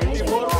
Ele